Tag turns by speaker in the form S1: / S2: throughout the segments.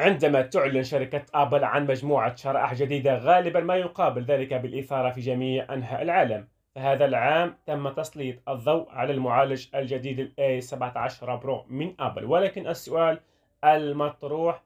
S1: عندما تعلن شركة آبل عن مجموعة شرائح جديدة غالبا ما يقابل ذلك بالإثارة في جميع أنحاء العالم. فهذا العام تم تسليط الضوء على المعالج الجديد ال A17 Pro من آبل. ولكن السؤال المطروح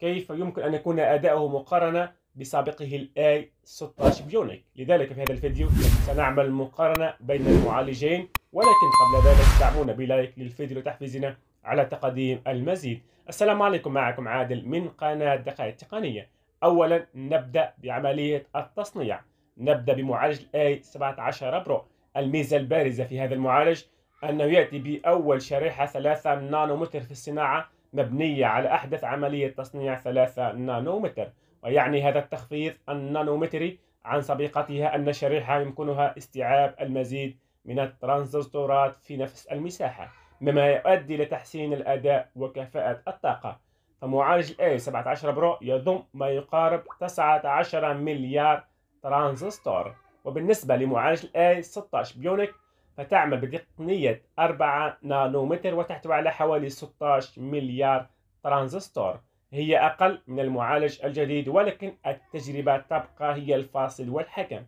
S1: كيف يمكن أن يكون أداؤه مقارنة بسابقه ال A16 Bionic؟ لذلك في هذا الفيديو سنعمل مقارنة بين المعالجين. ولكن قبل ذلك دعمونا ب like للفيديو لتحفيزنا على تقديم المزيد. السلام عليكم معكم عادل من قناة دقائق تقنية. أولا نبدأ بعملية التصنيع. نبدأ بمعالج A17 برو. الميزة البارزة في هذا المعالج أنه يأتي بأول شريحة 3 نانومتر في الصناعة مبنية على أحدث عملية تصنيع 3 نانومتر. ويعني هذا التخفيض النانومتري عن سابقتها أن الشريحة يمكنها استيعاب المزيد من الترانزستورات في نفس المساحة. مما يؤدي لتحسين الأداء وكفاءة الطاقة. فمعالج ال A17 Pro يضم ما يقارب 19 مليار ترانزستور. وبالنسبة لمعالج ال A16 Bionic فتعمل بتقنية 4 نانومتر وتحتوي على حوالي 16 مليار ترانزستور. هي أقل من المعالج الجديد ولكن التجربة تبقى هي الفاصل والحكم.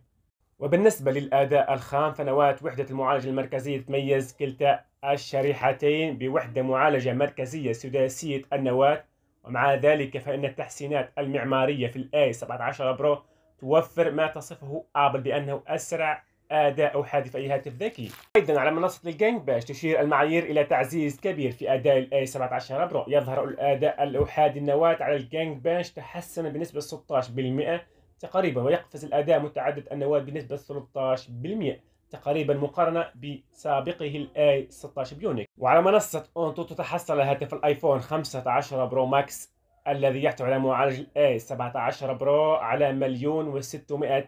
S1: وبالنسبة للأداء الخام فنواة وحدة المعالجة المركزية تميز كلتا الشريحتين بوحدة معالجة مركزية سداسية النواة ومع ذلك فإن التحسينات المعمارية في ال A17 Pro توفر ما تصفه آبل بأنه أسرع أداء داخل أي هاتف ذكي. أيضا على منصة الجينج باش تشير المعايير إلى تعزيز كبير في أداء ال A17 Pro. يظهر الأداء الأحادي النواة على الجينج باش تحسن بنسبة 16% تقريبا ويقفز الأداء متعدد النواة بنسبة 13% تقريبا مقارنة بسابقه ال A16 Bionic. وعلى منصة AnTuTu تحصل هاتف الآيفون 15 Pro Max الذي يحتوي على معالج ال A17 Pro على مليون و600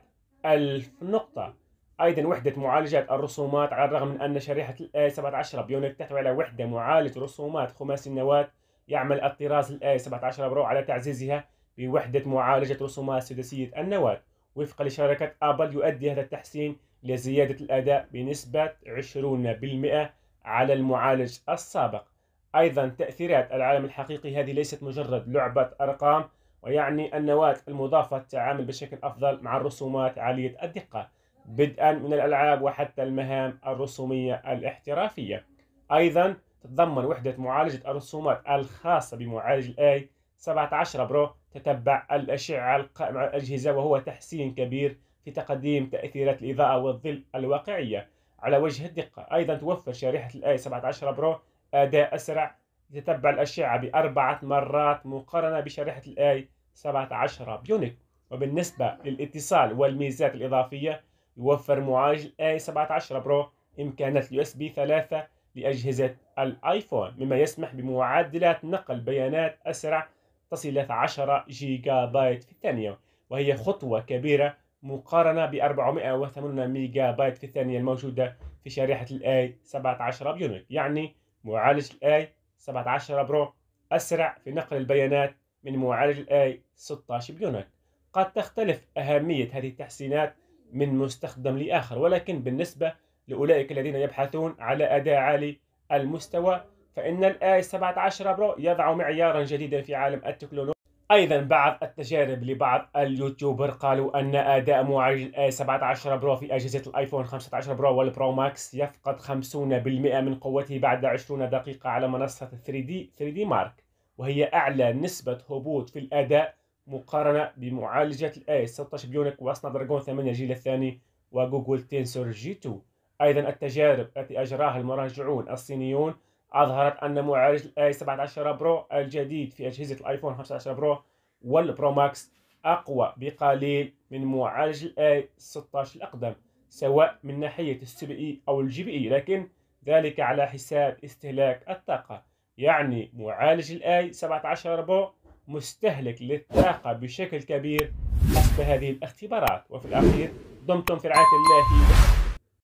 S1: ألف نقطة. أيضا وحدة معالجات الرسومات على الرغم من أن شريحة ال A17 Bionic تحتوي على وحدة معالج رسومات خماسي النواة يعمل الطراز ال A17 Pro على تعزيزها بوحدة معالجة رسومات سداسية النواة وفقا لشركة آبل يؤدي هذا التحسين لزيادة الأداء بنسبة 20% على المعالج السابق. أيضا تأثيرات العالم الحقيقي هذه ليست مجرد لعبة أرقام ويعني النواة المضافة تتعامل بشكل أفضل مع الرسومات عالية الدقة بدءا من الألعاب وحتى المهام الرسومية الاحترافية. أيضا تتضمن وحدة معالجة الرسومات الخاصة بمعالج الاي 17 Pro تتبع الأشعة القائمة على الأجهزة وهو تحسين كبير في تقديم تأثيرات الإضاءة والظل الواقعية. على وجه الدقة أيضا توفر شريحة ال A17 Pro أداء أسرع يتتبع الأشعة بأربعة مرات مقارنة بشريحة ال A17 Bionic. وبالنسبة للاتصال والميزات الإضافية يوفر معالج ال A17 Pro إمكانات ال USB 3 لأجهزة الآيفون مما يسمح بمعدلات نقل بيانات أسرع تصل إلى 10 جيجا بايت في الثانية وهي خطوة كبيرة مقارنة ب 480 ميجا بايت في الثانية الموجودة في شريحة ال A17 Bionic يعني معالج ال A17 Pro أسرع في نقل البيانات من معالج ال A16 Bionic قد تختلف أهمية هذه التحسينات من مستخدم لآخر ولكن بالنسبة لأولئك الذين يبحثون على أداء عالي المستوى فإن ال A17 Pro يضع معيارا جديدا في عالم التكنولوجيا أيضا بعض التجارب لبعض ال YouTuber قالوا أن أداء معالج ال A17 Pro في أجهزة الآيفون 15 Pro وال Pro Max يفقد 50% من قوته بعد 20 دقيقة على منصة 3D 3D Mark وهي أعلى نسبة هبوط في الأداء مقارنة بمعالجة ال A16 Bionic و Snapdragon 8 الجيل الثاني و Google Tensor G2 أيضا التجارب التي أجراها المراجعون الصينيون أظهرت أن معالج ال A17 Pro الجديد في أجهزة ال iPhone 15 Pro وال Pro Max أقوى بقليل من معالج ال A16 الأقدم سواء من ناحية ال CPU أو ال GPU لكن ذلك على حساب استهلاك الطاقة. يعني معالج الاي 17 برو مستهلك للطاقة بشكل كبير حسب هذه الاختبارات. وفي الأخير دمتم في رعاية الله.